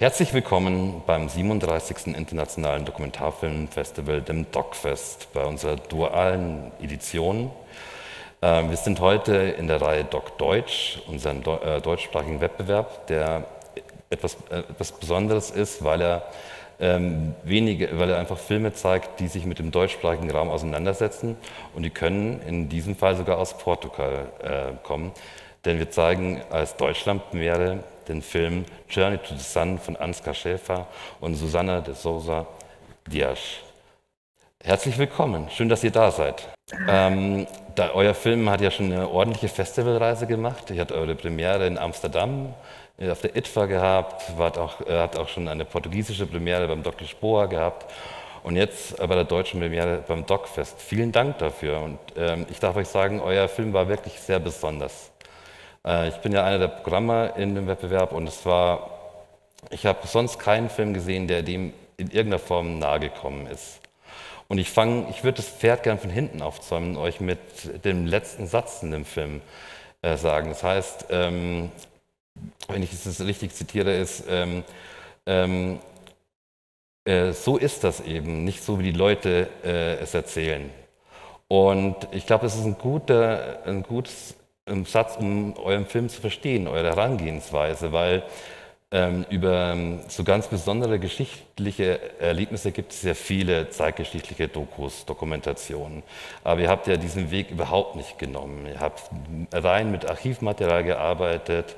Herzlich willkommen beim 37. Internationalen Dokumentarfilmfestival, dem DocFest, bei unserer dualen Edition. Ähm, wir sind heute in der Reihe Doc Deutsch, unserem äh, deutschsprachigen Wettbewerb, der etwas, äh, etwas Besonderes ist, weil er, ähm, wenige, weil er einfach Filme zeigt, die sich mit dem deutschsprachigen Raum auseinandersetzen und die können in diesem Fall sogar aus Portugal äh, kommen. Denn wir zeigen als Deutschlandpremiere den Film Journey to the Sun von Ansgar Schäfer und Susanna de Souza Dias. Herzlich willkommen, schön, dass ihr da seid. Ähm, da, euer Film hat ja schon eine ordentliche Festivalreise gemacht. Ihr habt eure Premiere in Amsterdam auf der ITFA gehabt, wart auch, äh, habt auch schon eine portugiesische Premiere beim Dr. Spoa gehabt und jetzt bei der deutschen Premiere beim DocFest. Vielen Dank dafür und ähm, ich darf euch sagen, euer Film war wirklich sehr besonders. Äh, ich bin ja einer der Programmer in dem Wettbewerb und es war, ich habe sonst keinen Film gesehen, der dem in irgendeiner Form nahe gekommen ist. Und ich fange, ich würde das Pferd gern von hinten aufzäumen und euch mit dem letzten Satz in dem Film äh, sagen. Das heißt, ähm, wenn ich es richtig zitiere, ist, ähm, ähm, äh, so ist das eben, nicht so wie die Leute äh, es erzählen. Und ich glaube, es ist ein, guter, ein gutes Satz, um euren Film zu verstehen, eure Herangehensweise, weil ähm, über ähm, so ganz besondere geschichtliche Erlebnisse gibt es ja viele zeitgeschichtliche Dokus, Dokumentationen. Aber ihr habt ja diesen Weg überhaupt nicht genommen. Ihr habt rein mit Archivmaterial gearbeitet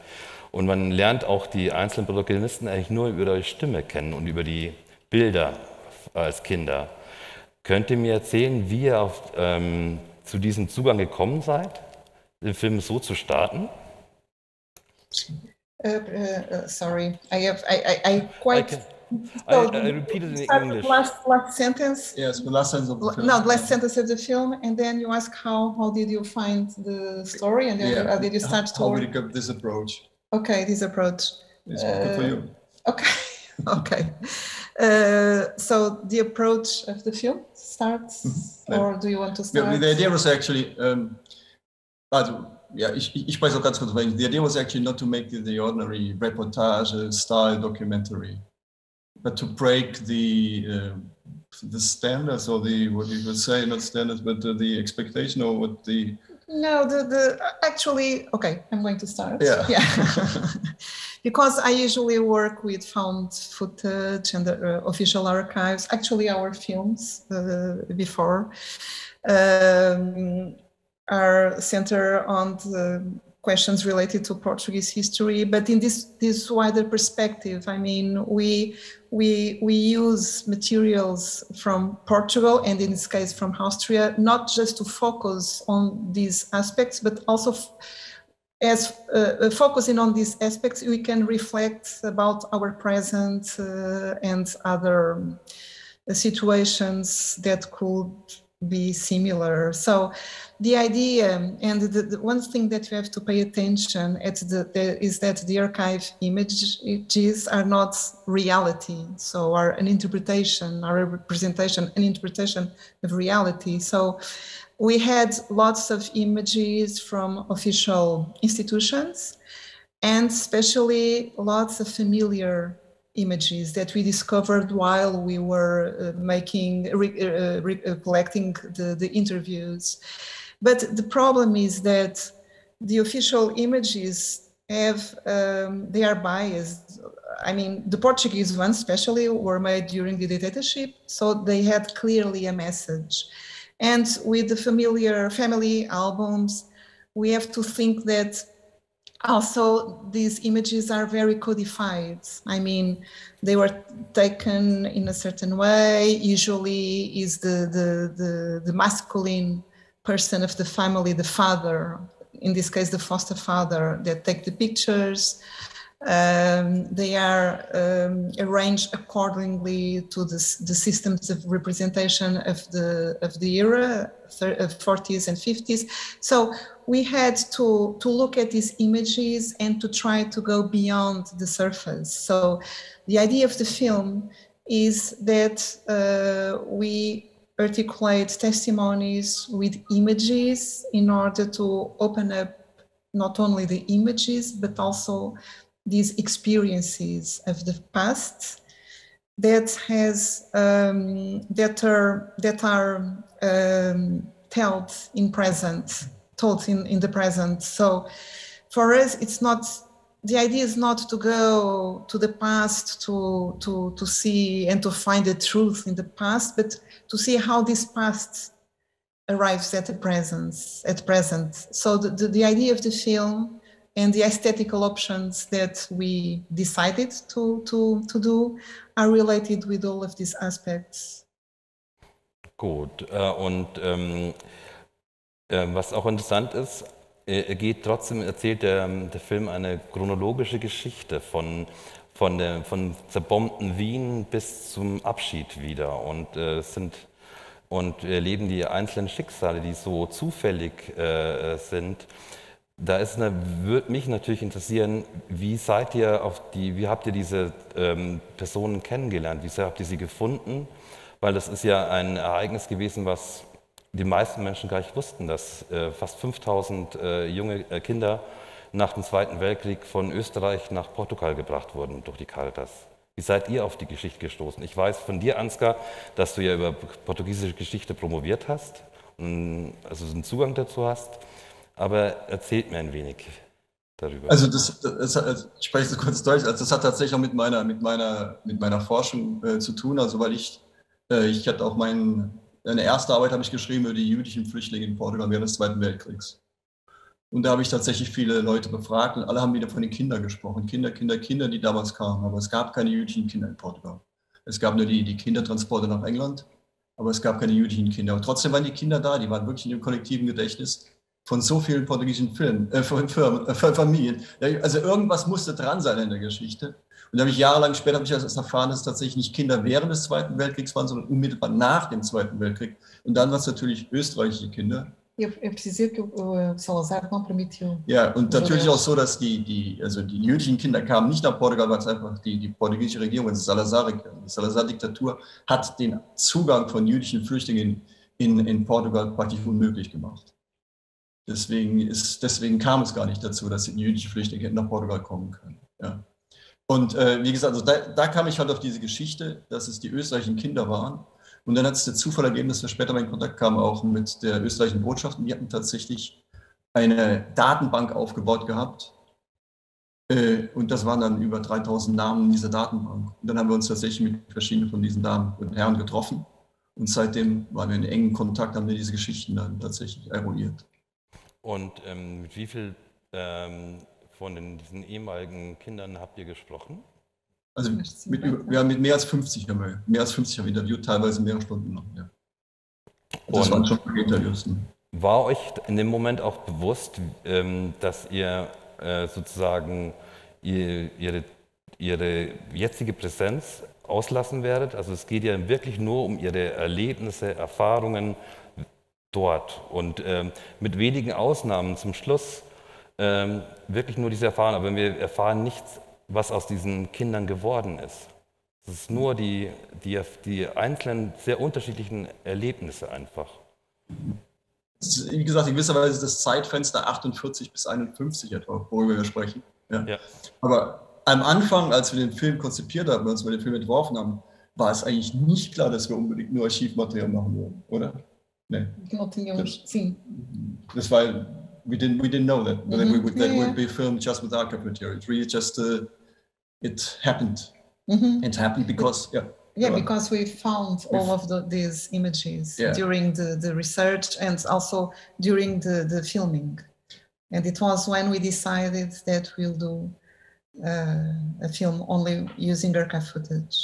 und man lernt auch die einzelnen Protagonisten eigentlich nur über eure Stimme kennen und über die Bilder als Kinder. Könnt ihr mir erzählen, wie ihr auf, ähm, zu diesem Zugang gekommen seid? Den Film so zu starten? Uh, uh, sorry, I have I I, I quite. I, so I, I repeated in English. Last last sentence. Yes, the last sentence of the film. No, the last sentence of the film, and then you ask how how did you find the story, and then yeah. how did you start to? How did you this approach? Okay, this approach. It's uh, good for you. Okay, okay. Uh, so the approach of the film starts, mm-hmm. or do you want to start? Yeah, the idea was actually. Um, also ja, ich, ich ganz kurz auf The idea was actually not to make the, the ordinary reportage style documentary, but to break the uh, the standards or the what you would say not standards but uh, the expectation or what the no the the actually okay i'm going to start. Yeah. Yeah. Because i usually work with found footage and uh, official archives actually our films uh, before. Um, are centered on the questions related to Portuguese history, but in this this wider perspective, I mean, we we we use materials from Portugal and in this case from Austria, not just to focus on these aspects, but also. as uh, focusing on these aspects, we can reflect about our present uh, and other uh, situations that could be similar. So the idea and the, the, one thing that you have to pay attention at the, the, is that the archive images are not reality so are an interpretation are a representation an interpretation of reality so we had lots of images from official institutions and especially lots of familiar images that we discovered while we were uh, making uh, uh, collecting the, the interviews but the problem is that the official images have um, they are biased. I mean, the Portuguese ones, especially, were made during the dictatorship, so they had clearly a message. And with the familiar family albums, we have to think that also these images are very codified. I mean, they were taken in a certain way. Usually, is the the the, the masculine person of the family, the father, in this case, the foster father, that take the pictures. Um, they are um, arranged accordingly to the, the, systems of representation of the of the era, 40s and 50s. So we had to to look at these images and to try to go beyond the surface. So the idea of the film is that uh, we articulate testimonies with images in order to open up not only the images but also these experiences of the past that has um, that are that are um, told in present, told in, in the present. So for us, it's not the idea is not to go to the past to to to see and to find the truth in the past, but to see how this past arrives at the present at present. So the, the, the idea of the film and the aesthetical options that we decided to, to, to do are related with all of these aspects. Gut, äh, und ähm, äh, was auch interessant ist, er geht trotzdem, erzählt der, der Film eine chronologische Geschichte von, von, der, von zerbombten Wien bis zum Abschied wieder. Und äh, sind und erleben die einzelnen Schicksale, die so zufällig äh, sind. Da ist eine, würde mich natürlich interessieren, wie seid ihr auf die, wie habt ihr diese ähm, Personen kennengelernt? Wie habt ihr sie gefunden? Weil das ist ja ein Ereignis gewesen, was die meisten Menschen gar nicht wussten, dass äh, fast 5000 äh, junge äh, Kinder nach dem Zweiten Weltkrieg von Österreich nach Portugal gebracht wurden durch die Caritas. Wie seid ihr auf die Geschichte gestoßen? Ich weiß von dir, Ansgar, dass du ja über portugiesische Geschichte promoviert hast, und also einen Zugang dazu hast. Aber erzählt mir ein wenig darüber. Also das, das, das ich spreche es kurz durch. Also das hat tatsächlich auch mit meiner, mit meiner, mit meiner Forschung äh, zu tun. Also weil ich, äh, ich hatte auch meinen, eine erste Arbeit habe ich geschrieben über die jüdischen Flüchtlinge in Portugal während des Zweiten Weltkriegs. Und da habe ich tatsächlich viele Leute befragt und alle haben wieder von den Kindern gesprochen. Kinder, Kinder, Kinder, die damals kamen. Aber es gab keine jüdischen Kinder in Portugal. Es gab nur die, die Kindertransporte nach England, aber es gab keine jüdischen Kinder. Aber trotzdem waren die Kinder da, die waren wirklich in dem kollektiven Gedächtnis von so vielen portugiesischen Filmen, äh, Firmen, äh, Familien. Also irgendwas musste dran sein in der Geschichte. Und da habe ich jahrelang später habe ich erst erfahren, dass es tatsächlich nicht Kinder während des Zweiten Weltkriegs waren, sondern unmittelbar nach dem Zweiten Weltkrieg. Und dann waren es natürlich österreichische Kinder. Eu, eu preciso que o, Salazar não permitiu. Ja, und natürlich auch so, dass die, die, also die jüdischen Kinder kamen nicht nach Portugal, weil es einfach die, die portugiesische Regierung, die Salazar, die Salazar-Diktatur, hat den Zugang von jüdischen Flüchtlingen in, in Portugal praktisch unmöglich gemacht. Deswegen, ist, deswegen kam es gar nicht dazu, dass die jüdischen Flüchtlinge nach Portugal kommen können. Ja. Und äh, wie gesagt, also da, da, kam ich halt auf diese Geschichte, dass es die österreichischen Kinder waren. Und dann hat es der Zufall ergeben, dass wir später mal in Kontakt kamen, auch mit der österreichischen Botschaft. Und die hatten tatsächlich eine Datenbank aufgebaut gehabt. Äh, und das waren dann über 3000 Namen in dieser Datenbank. Und dann haben wir uns tatsächlich mit verschiedenen von diesen Damen und Herren getroffen. Und seitdem waren wir in engen Kontakt, haben wir diese Geschichten dann tatsächlich eruiert. Und ähm, mit wie viel ähm, von den, diesen ehemaligen Kindern habt ihr gesprochen? Also mit, ja, mit mehr als 50 haben wir, mehr als 50 haben wir interviewt, teilweise mehrere Stunden lang. Ja. Das Und waren schon Interviews. Ne? War euch in dem Moment auch bewusst, ähm, dass ihr äh, sozusagen ihr, ihre, ihre jetzige Präsenz auslassen werdet? Also es geht ja wirklich nur um ihre Erlebnisse, Erfahrungen, dort. Und ähm, mit wenigen Ausnahmen zum Schluss ähm, wirklich nur diese Erfahrung. Aber wir erfahren nichts, was aus diesen Kindern geworden ist. Es ist nur die, die, die einzelnen, sehr unterschiedlichen Erlebnisse einfach. Wie gesagt, in gewisser Weise ist das Zeitfenster 48 bis 51 etwa, worüber wir sprechen. Ja. Ja. Aber am Anfang, als wir den Film konzipiert haben, als wir den Film entworfen haben, war es eigentlich nicht klar, dass wir unbedingt nur Archivmaterial machen würden, oder? Nee. Não tínhamos, sim. That's why we didn't we didn't know that mm -hmm. that, we would, that yeah. would be filmed just with archive material. It really just uh, it happened. Mm -hmm. It happened because yeah. Yeah, because we found all of the, these images yeah. during the, the research and also during the, the filming. And it was when we decided that we'll do uh, a film only using archive footage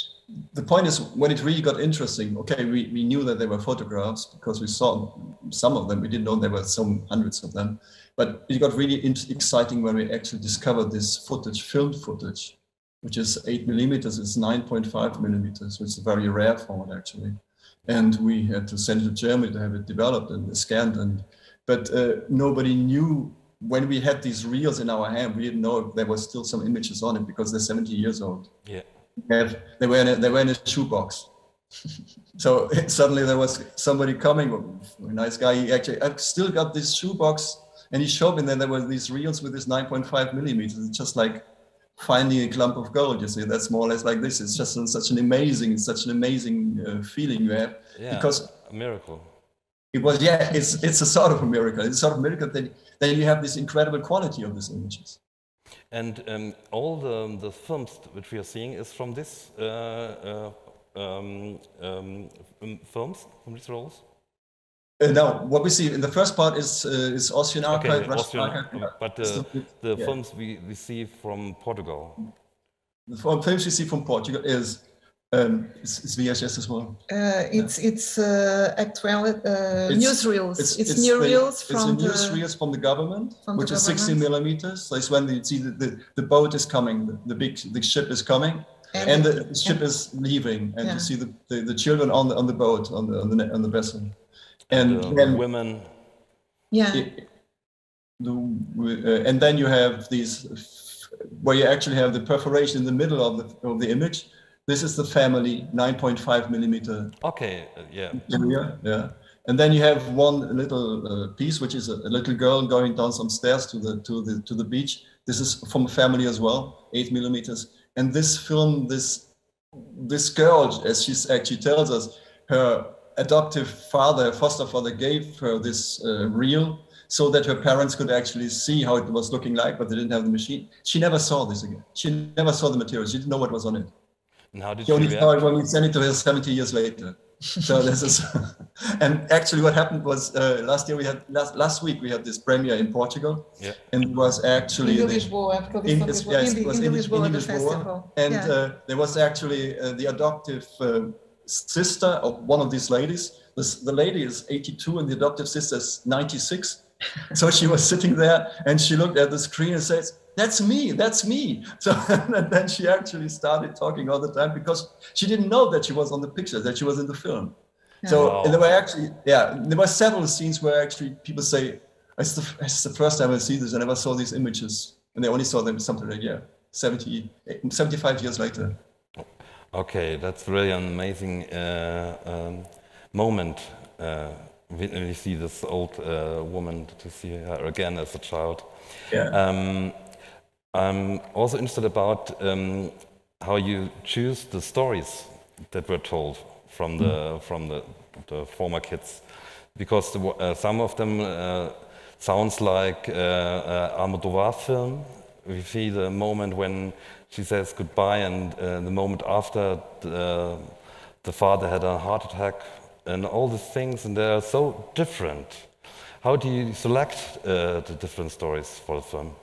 the point is when it really got interesting okay we, we knew that there were photographs because we saw some of them. We didn't know there were some hundreds of them. But it got really exciting when we actually discovered this footage filmed footage which is 8 millimeters it's 9.5 millimeters which is a very rare format actually. And we had to send it to germany to have it developed and scanned and but uh, nobody knew when we had these reels in our hand we didn't know if there was still some images on it because they're 70 years old. Yeah have they were in a, they were in a shoebox. so suddenly there was somebody coming, a nice guy. He actually I've still got this shoebox, and he showed me. And then there were these reels with this 9.5 millimeters. It's just like finding a clump of gold. You see, that's more or less like this. It's just such an amazing, such an amazing uh, feeling you have Yeah, because a miracle. it was yeah, it's it's a sort of a miracle. It's a sort of miracle that then you have this incredible quality of these images. And um, all the, the films which we are seeing is from this uh, uh, um, um, um, films, from these roles? Uh, now, what we see in the first part is uh, is Austrian archive, Okay, Russian archive. but It's the, the- the yeah. films we, we see from Portugal. The films we see from Portugal is um, is, is VHS as well. Uh, it's it's uh, actual uh, It's- newsreels. It's, the- newsreels it's from the the newsreels from the government, from the which is 60 millimeters. So it's when you see the, the, the boat is coming, the, the big the ship is coming, and, and the ship is leaving, and Yeah. you see the, the, the children on the on the boat on the on the, on the vessel, and the then women. yeah. it- the, uh, and then you have these f- where you actually have the perforation in the middle of the of the image. This is the family 9.5 millimeter Okay, uh, yeah. area. Yeah. And then you have one little uh, piece, which is a, a little girl going down some stairs to the to the to the beach. This is from a family as well, eight millimeters. And this film, this this girl, as she actually tells us, her adoptive father, foster father, gave her this uh, reel so that her parents could actually see how it was looking like, but they didn't have the machine. She never saw this again. She never saw the material. She didn't know what was on it. And how did She you only react? saw it when we sent it to her 70 years later. So this is, and actually what happened was uh, last year we had last last week we had this premiere in Portugal, Yeah. and it was actually Em the- Lisboa, porque eles in, são it's- Lisboa, yes, in, it was in, in, Lisboa, in the Lisboa, and yeah. uh, there was actually uh, the adoptive uh, sister of one of these ladies. This, the lady is 82 and the adoptive sister is 96. so she was sitting there and she looked at the screen and says, "That's me, that's me." So and then she actually started talking all the time because she didn't know that she was on the picture, that she was in the film. So Wow. and there were actually, yeah, there were several scenes where actually people say, "It's the, it's the first time I see this. I never saw these images," and they only saw them something like yeah, 70, 75 years later. Okay, that's really an amazing uh, um, moment uh, when you see this old uh, woman to see her again as a child. Yeah. Um, I'm also interested about um, how you choose the stories that were told from the from the, the former kids, because the, uh, some of them uh, sounds like uh, uh, Almodovar film. We see the moment when she says goodbye, and uh, the moment after the, the father had a heart attack, and all these things, and they are so different. How do you select uh, the different stories for the film?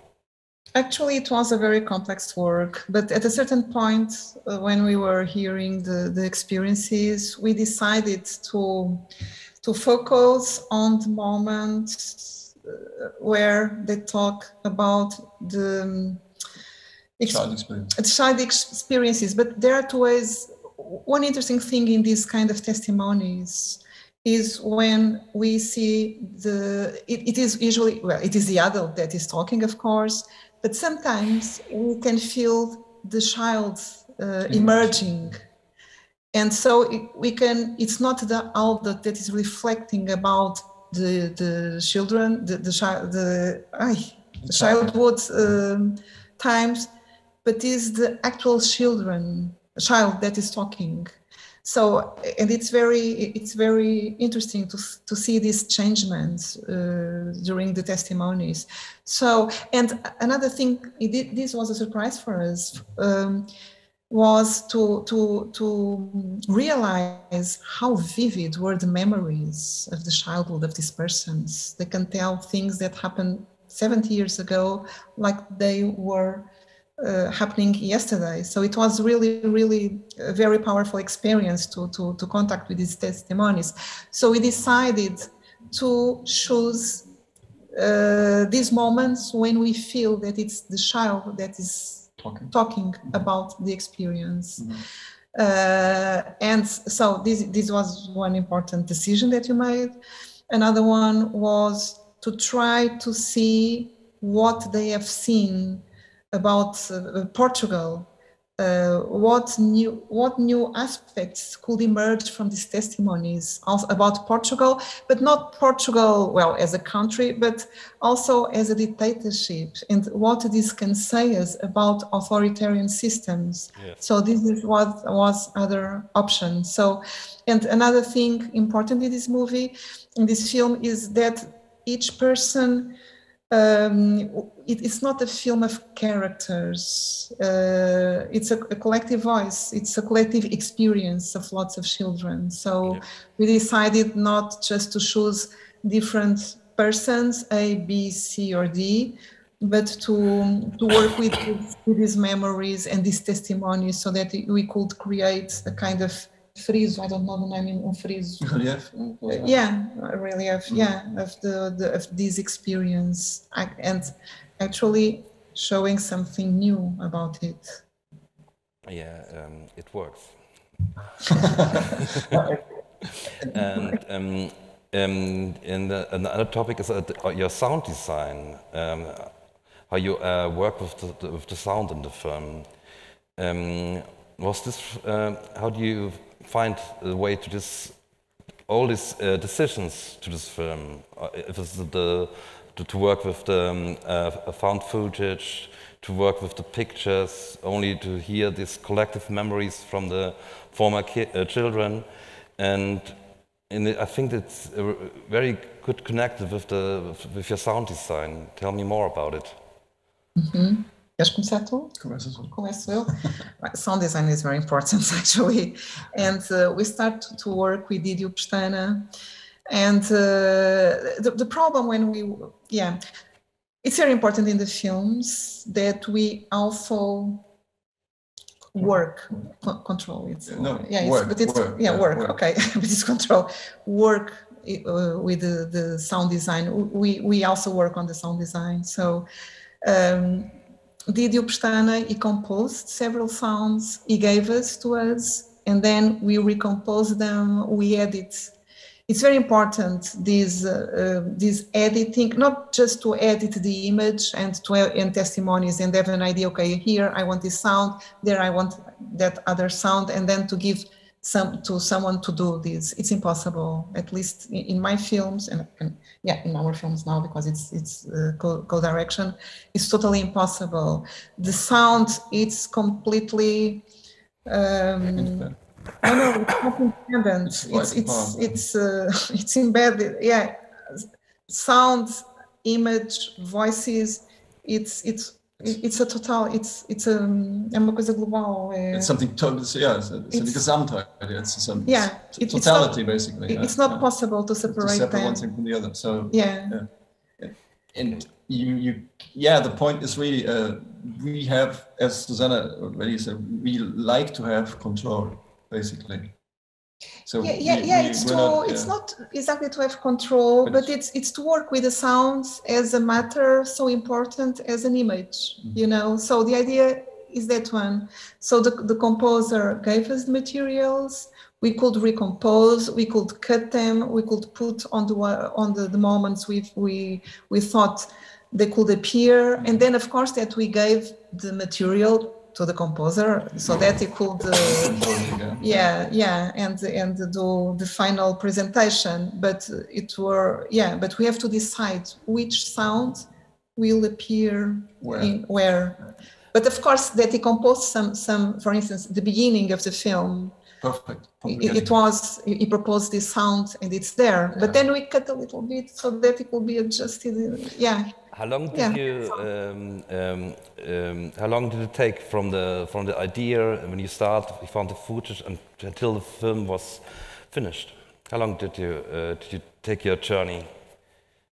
Actually, it was a very complex work, but at a certain point, uh, when we were hearing the, the experiences, we decided to to focus on the moment uh, where they talk about the um, ex- Child experience. child experiences but there are two ways one interesting thing in these kind of testimonies is when we see the it, it is usually well it is the adult that is talking of course but sometimes we can feel the child uh, emerging. and so it, we can it's not the adult that is reflecting about the the children the the child the ay, the childhood um, times but is the actual children child that is talking so and it's very it's very interesting to to see these changements uh, during the testimonies. So and another thing it this was a surprise for us um, was to to to realize how vivid were the memories of the childhood of these persons. They can tell things that happened 70 years ago like they were uh, happening yesterday. So it was really, really a very powerful experience to, to, to contact with these testimonies. So we decided to choose uh, these moments when we feel that it's the child that is Talking. talking about the experience. Uh, and so this, this was one important decision that you made. Another one was to try to see what they have seen about uh, Portugal uh, what new what new aspects could emerge from these testimonies about Portugal, but not Portugal well as a country, but also as a dictatorship, and what this can say us about authoritarian systems. Yes. So this is what was other options. So, and another thing important in this movie, in this film, is that each person um, it, it's not a film of characters. Uh, it's a, a, collective voice. It's a collective experience of lots of children. So yeah. we decided not just to choose different persons, A, B, C, or D, but to to work with, with these memories and these testimonies, so that we could create a kind of friso, I don't know the name in friso. Relief? Yeah, relief, mm. yeah, of the, the of this experience and actually showing something new about it. Yeah, um, it works. and um, um, and the, another topic is uh, your sound design, um, how you uh, work with the, with the sound in the film. Um, was this, uh, how do you find a way to this all these uh, decisions to this film. Uh, if it's the, to, to work with the um, uh, found footage, to work with the pictures, only to hear these collective memories from the former uh, children, and the, I think it's very good connected with the with your sound design. Tell me more about it. Mm -hmm. Queres começar tu? Começa tu. Começo eu. Sound design is very important actually. And uh, we start to work with Didio Pestana. And uh, the, the problem when we, yeah, it's very important in the films that we also work control it's no yeah work, but it's work, yeah, yeah work, work, okay but it's control work uh, with the, the sound design we we also work on the sound design so um, Didio Pestana, he composed several sounds, he gave us to us, and then we recompose them, we edit. It's very important this uh, uh, this editing, not just to edit the image and to and testimonies and have an idea. Okay, here I want this sound, there I want that other sound, and then to give some to someone to do this. It's impossible, at least in, in my films and, and, yeah, in our films now because it's it's uh, co-direction. It's totally impossible. The sound it's completely. Um, I know it's not independent. It's it's it's uh, it's embedded. Yeah, sound, image, voices. It's it's it's a total, it's, it's a, é uma coisa global. É... It's something totally, yeah, it's, it's, it's Gesamtheit. It's some yeah, it, totality, it's not, basically. It's yeah. not possible to separate, to separate them. one thing from the other. So yeah. yeah. And you, you, yeah, the point is really, uh, we have, as Susana already said, we like to have control, basically. So yeah, yeah, we, yeah we, it's to not, it's not exactly to have control, but, but, it's it's to work with the sounds as a matter so important as an image, mm-hmm. you know. So the idea is that one. So the, the composer gave us the materials. We could recompose, we could cut them, we could put on the on the, the moments we we we thought they could appear, and then of course that we gave the material to the composer so that he could uh, yeah yeah and and do the final presentation. But it were yeah but we have to decide which sound will appear where, in, where. but of course that he composed some some for instance the beginning of the film perfect it, it, was he proposed this sound and it's there yeah. but then we cut a little bit so that it will be adjusted yeah how long did yeah. you? Um, um, um, how long did it take from the from the idea when you start, you found the footage, and, until the film was finished? How long did you uh, did you take your journey?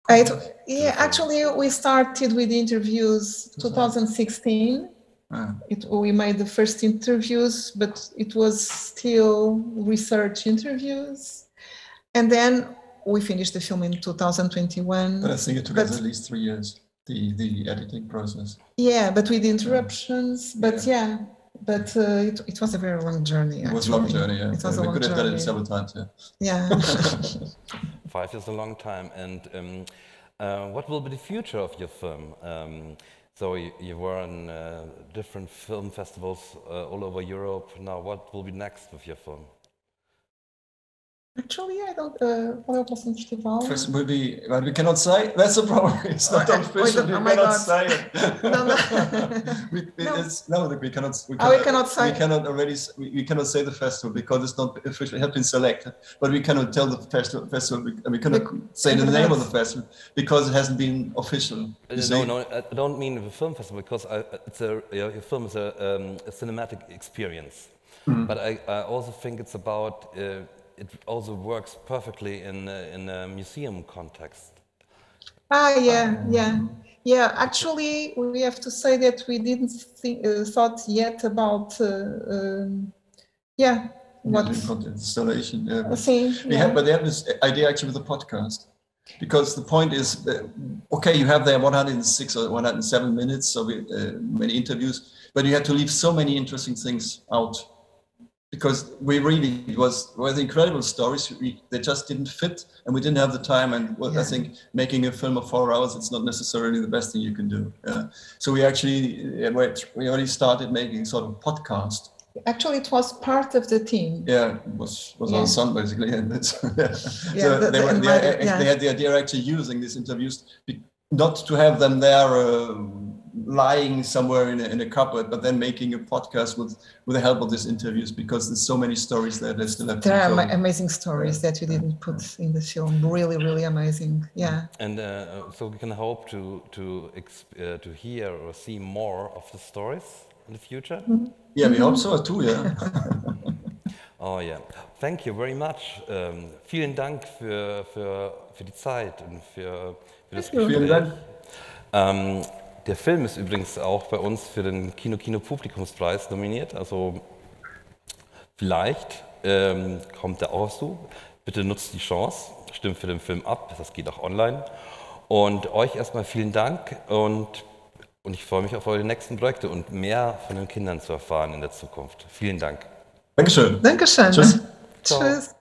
It, yeah, actually, we started with interviews 2016. Ah. It, we made the first interviews, but it was still research interviews, and then we finished the film in 2021. But I think it took but, us at least three years, the, the editing process. Yeah, but with interruptions. But yeah, yeah but uh, it, it was a very long journey. Actually. It was a long journey, yeah. It was yeah, we could have journey. done it several times, yeah. Yeah. Five years a long time. And um, uh, what will be the future of your film? Um, So you, were in uh, different film festivals uh, all over Europe. Now, what will be next with your film? Actually, I don't. Uh, qual é o próximo festival? First will be, but we cannot say. That's the problem. It's not Oh, official. We oh my cannot God. say it. No, no. we, we, No. It's, no, we cannot. We Oh, we cannot say. We cannot already. We, we cannot say the festival because it's not officially has been selected. But we cannot tell the festival. Festival. We, we cannot say the name of the festival because it hasn't been official. Uh, no, no, I don't mean the film festival because I, it's a your your film is a, um, a cinematic experience. Mm-hmm. But I, I also think it's about uh, it also works perfectly in uh, in a museum context. Ah, yeah, yeah, yeah. Actually, we have to say that we didn't think, uh, thought yet about, uh, um, yeah, what Museum content installation. Yeah. but- thing. We Yeah. have, but they have this idea actually with the podcast. Because the point is, okay, you have there 106 or 107 minutes of uh, many interviews, but you had to leave so many interesting things out. Because we really it was was incredible stories. We, they just didn't fit, and we didn't have the time. And well, I think making a film of four hours, it's not necessarily the best thing you can do. Yeah. So we actually we- we already started making sort of podcast. Actually, it was part of the team. Yeah, it was was Yeah. our son basically, and it's, yeah. Yeah, so the- they, the were, they, yeah. they had the idea actually using these interviews, not to have them there uh, lying somewhere in a, in a cupboard, but then making a podcast with with the help of these interviews because there's so many stories there that still have to There are told. amazing stories that you didn't put in the film. Really, really amazing. Yeah. And uh, so we can hope to to ex- uh, to hear or see more of the stories in the future. Yeah, we hope so too. Yeah. Oh ja, thank you very much. Ähm, vielen Dank für, für, für die Zeit und für, für das Gespräch. Vielen Dank. Ähm, der Film ist übrigens auch bei uns für den Kino Kino Publikumspreis nominiert. Also vielleicht ähm, kommt er auch zu. Bitte nutzt die Chance, stimmt für den Film ab. Das geht auch online. Und euch erstmal vielen Dank und, und ich freue mich auf eure nächsten Projekte und mehr von den Kindern zu erfahren in der Zukunft. Vielen Dank. Dankeschön. Dankeschön. Tschüss. Ciao. Tschüss.